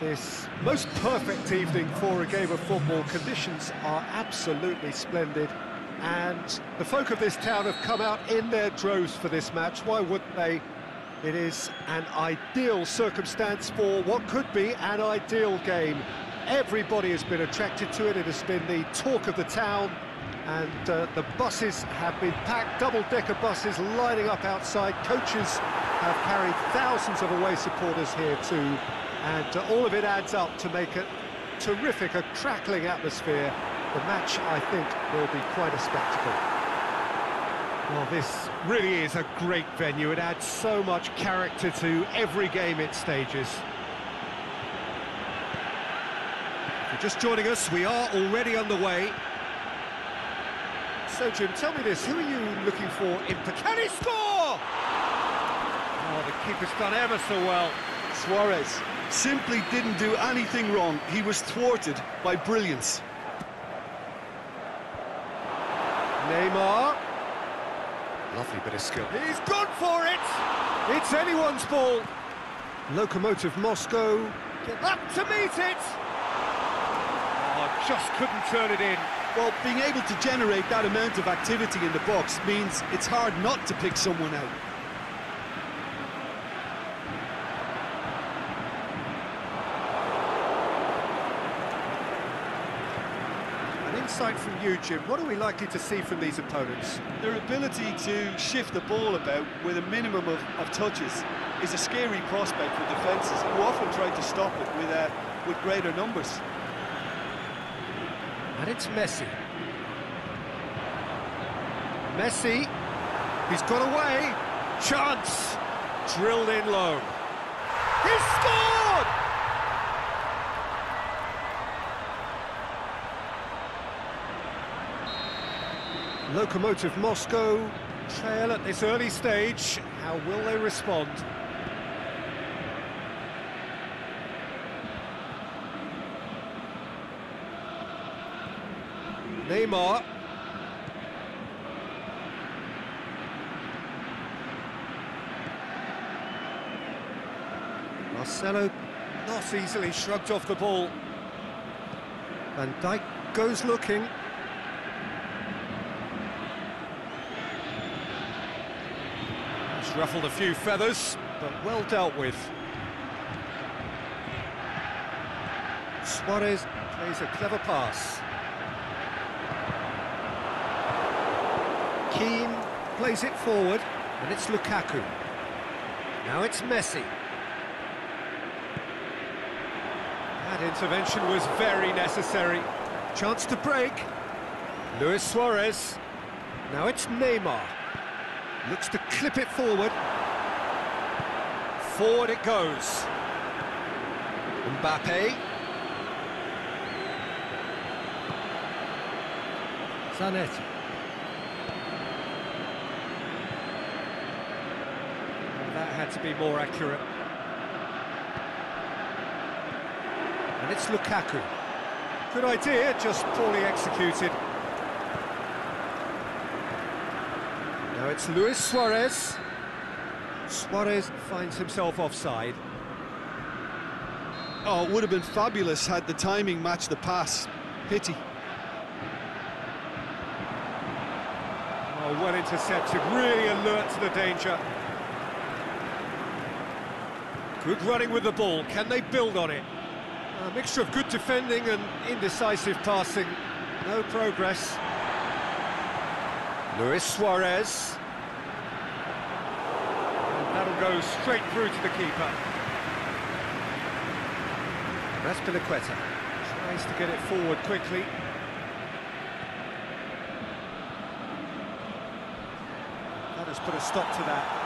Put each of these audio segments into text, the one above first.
this most perfect evening for a game of football. Conditions are absolutely splendid and the folk of this town have come out in their droves for this match. Why wouldn't they? It is an ideal circumstance for what could be an ideal game. Everybody has been attracted to it. It has been the talk of the town and uh, the buses have been packed, double-decker buses lining up outside. Coaches have carried thousands of away supporters here too, and all of it adds up to make a terrific, a crackling atmosphere. The match, I think, will be quite a spectacle. Well, this really is a great venue. It adds so much character to every game it stages. If you're just joining us, we are already underway. So, Jim, tell me this, who are you looking for in... Can he score? Oh, the keeper's done ever so well. Suarez simply didn't do anything wrong. He was thwarted by brilliance. Neymar. Lovely bit of skill. He's gone for it! It's anyone's ball. Lokomotiv Moscow. Get up to meet it! Oh, just couldn't turn it in. Well, being able to generate that amount of activity in the box means it's hard not to pick someone out. Insight from you, Jim. What are we likely to see from these opponents? Their ability to shift the ball about with a minimum of, of touches is a scary prospect for defences who often try to stop it with, uh, with greater numbers. And it's Messi. Messi, he's got away. Chance, drilled in low. He scored! Lokomotiv Moscow trail at this early stage. How will they respond? Neymar. Marcelo not easily shrugged off the ball. Van Dijk goes looking. Ruffled a few feathers, but well dealt with. Suarez plays a clever pass. Keane plays it forward, and it's Lukaku. Now it's Messi. That intervention was very necessary. Chance to break. Luis Suarez. Now it's Neymar. Looks to clip it forward. Forward it goes. Mbappe. Zanetti. That had to be more accurate. And it's Lukaku. Good idea, just poorly executed. Now it's Luis Suarez. Suarez finds himself offside. Oh, it would have been fabulous had the timing matched the pass. Pity. Oh, well intercepted, really alert to the danger. Good running with the ball, can they build on it? A mixture of good defending and indecisive passing. No progress. Luis Suarez. And that'll go straight through to the keeper. Azpilicueta tries to get it forward quickly. That has put a stop to that.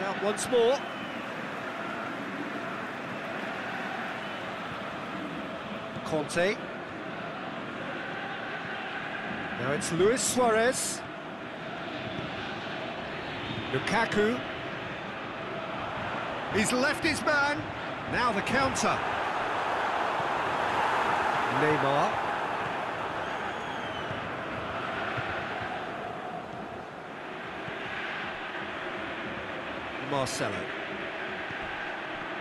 Out once more. Conte. Now it's Luis Suarez. Lukaku. He's left his man. Now the counter. Neymar. Marcelo.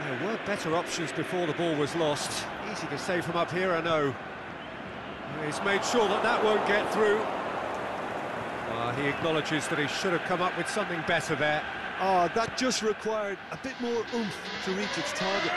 There were better options before the ball was lost. Easy to say from up here, I know. He's made sure that that won't get through. Uh, he acknowledges that he should have come up with something better there. Oh, that just required a bit more oomph to reach its target.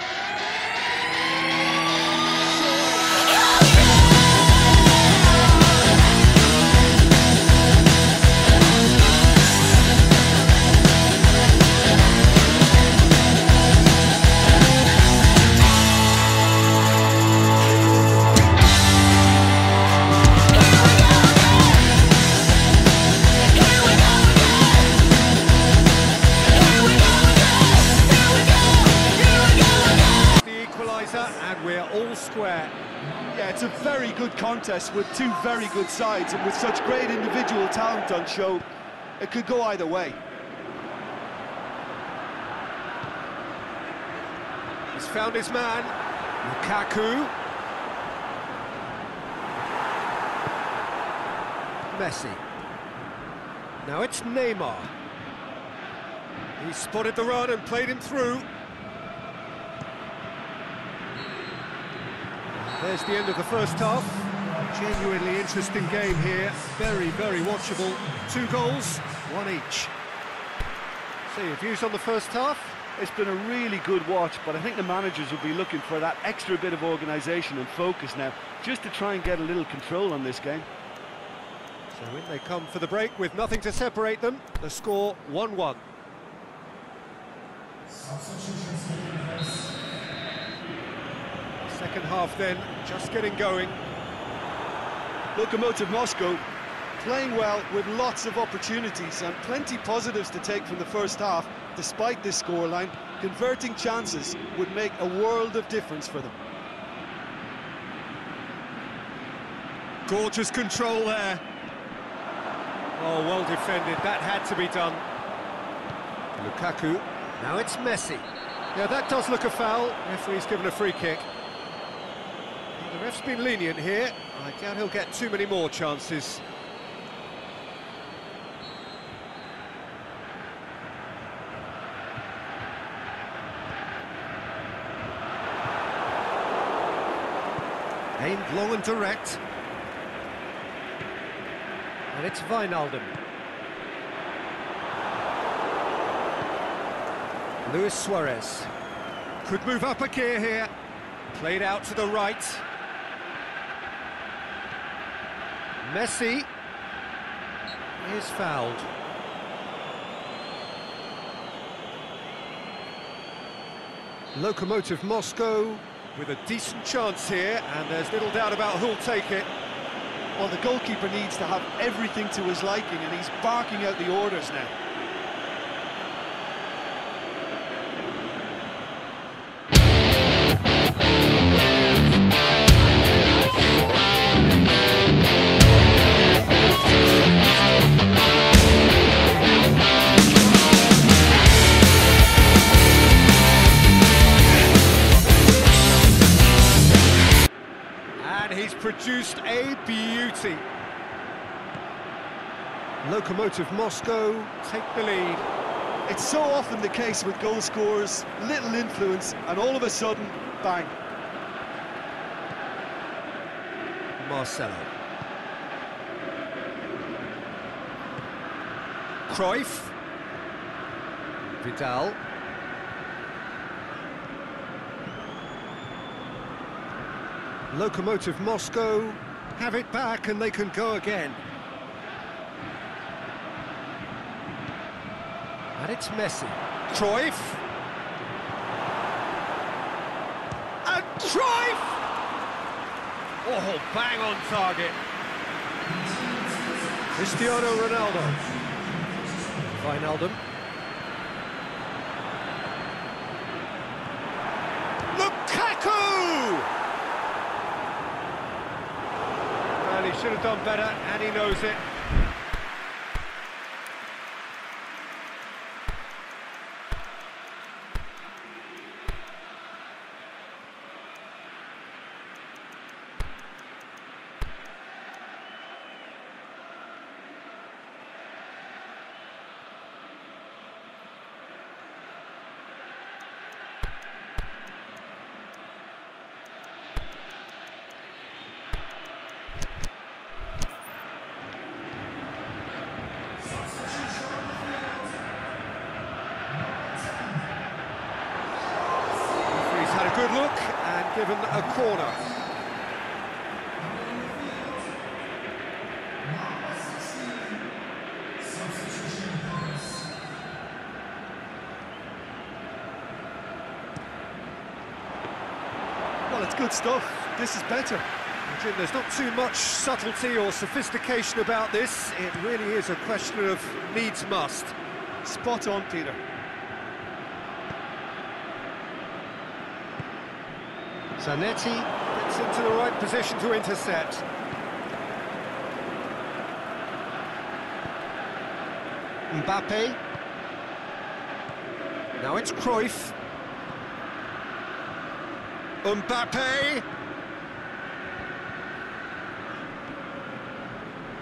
Contest with two very good sides and with such great individual talent on show, it could go either way. He's found his man, Lukaku. Messi. Now it's Neymar. He spotted the run and played him through. There's the end of the first half. Genuinely interesting game here. Very, very watchable. Two goals, one each. So your views on the first half? It's been a really good watch, but I think the managers will be looking for that extra bit of organisation and focus now, just to try and get a little control on this game. So in they come for the break with nothing to separate them. The score 1-1. Second half then, just getting going. Lokomotiv Moscow playing well with lots of opportunities and plenty positives to take from the first half, despite this scoreline. Converting chances would make a world of difference for them. Gorgeous control there. Oh, well defended. That had to be done. Lukaku. Now it's Messi. Yeah, that does look a foul. Referee's given a free kick. The ref's been lenient here. I doubt he'll get too many more chances. Aimed long and direct. And it's Wijnaldum. Luis Suarez. Could move up a gear here. Played out to the right. Messi is fouled. Lokomotiv Moscow with a decent chance here, and there's little doubt about who'll take it. Well, the goalkeeper needs to have everything to his liking, and he's barking out the orders now. Lokomotiv Moscow take the lead. It's so often the case with goal scorers, little influence, and all of a sudden, bang. Marcelo. Cruyff. Vidal. Lokomotiv Moscow have it back and they can go again. And it's Messi. Cruyff. And Cruyff! Oh, bang on target. Cristiano Ronaldo. Wijnaldum. Lukaku! And he should have done better, and he knows it. Corner. Well, it's good stuff. This is better. Jim, there's not too much subtlety or sophistication about this. It really is a question of needs must. Spot on, Peter. Zanetti gets into the right position to intercept. Mbappe. Now it's Cruyff. Mbappe.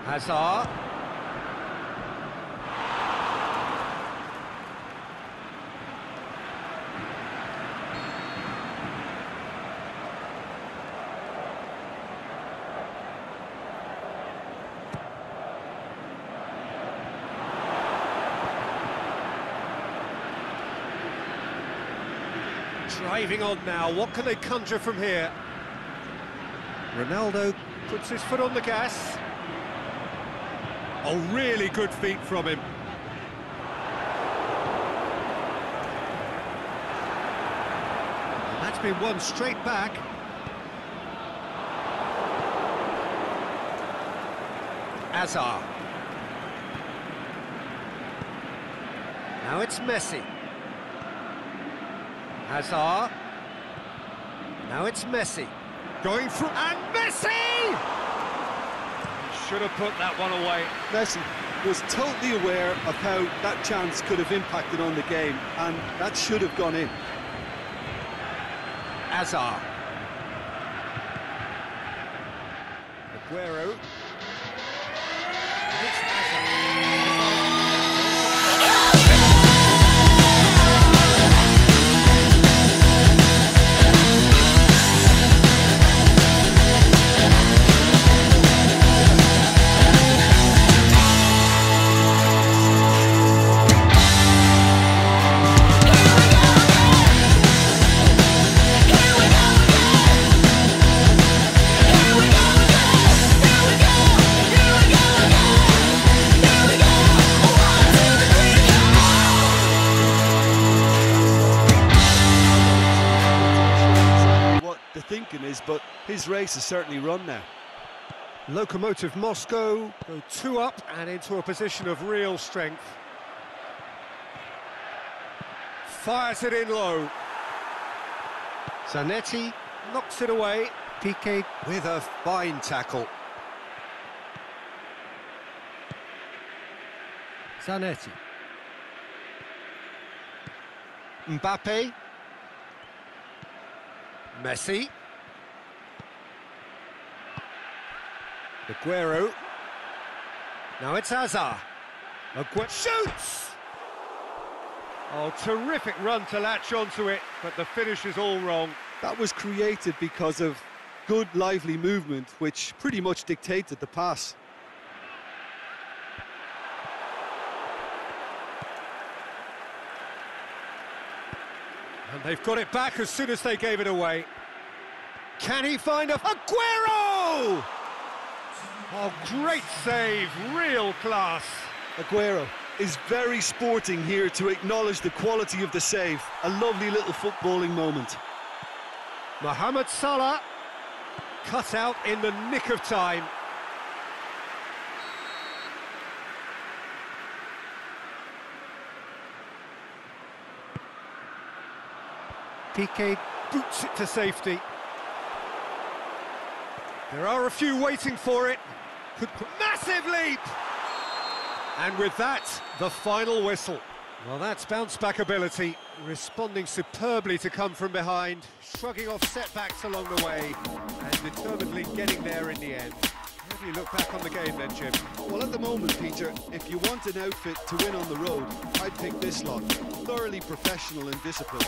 Hazard. Driving on now, what can they conjure from here? Ronaldo puts his foot on the gas. Oh, really good feet from him. That's been one straight back. Hazard. Now it's Messi. Hazard. Now it's Messi. Going through, and Messi! Should have put that one away. Messi was totally aware of how that chance could have impacted on the game, and that should have gone in. Hazard. Aguero. The thinking is, but his race is certainly run now. Lokomotiv Moscow go two up and into a position of real strength. Fires it in low. Zanetti knocks it away. Piqué with a fine tackle. Zanetti. Mbappe. Messi. Aguero. Now it's Hazard. Aguero shoots! Oh, terrific run to latch onto it, but the finish is all wrong. That was created because of good, lively movement, which pretty much dictated the pass. And they've got it back as soon as they gave it away. Can he find a... Aguero! Oh, great save, real class. Aguero is very sporting here to acknowledge the quality of the save. A lovely little footballing moment. Mohamed Salah cut out in the nick of time. Piqué boots it to safety. There are a few waiting for it. Could put massive leap! And with that, the final whistle. Well, that's bounce-back ability, responding superbly to come from behind, shrugging off setbacks along the way, and determinedly getting there in the end. How do you look back on the game then, Jim? Well, at the moment, Peter, if you want an outfit to win on the road, I'd pick this lot. Thoroughly professional and disciplined.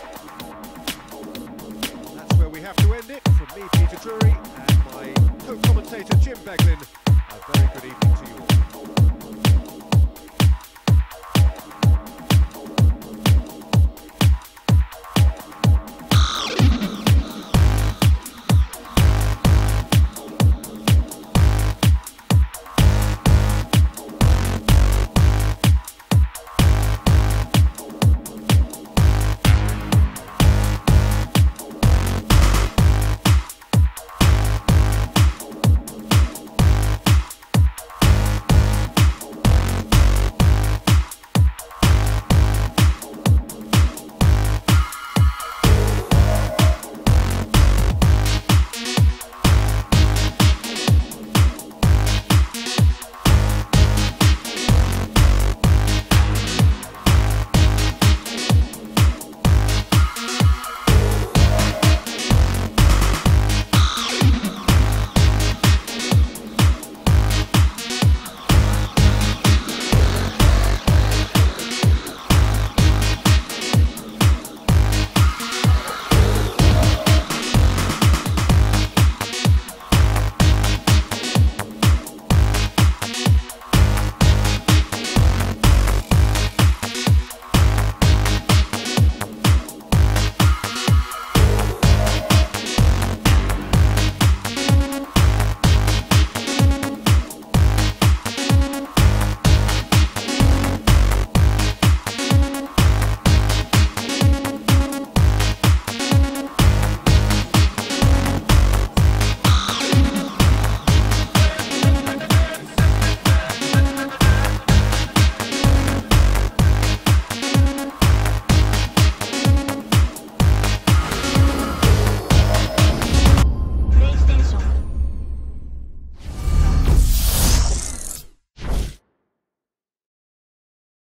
Me, Peter Drury, and my co-commentator, Jim Beglin. A very good evening to you all.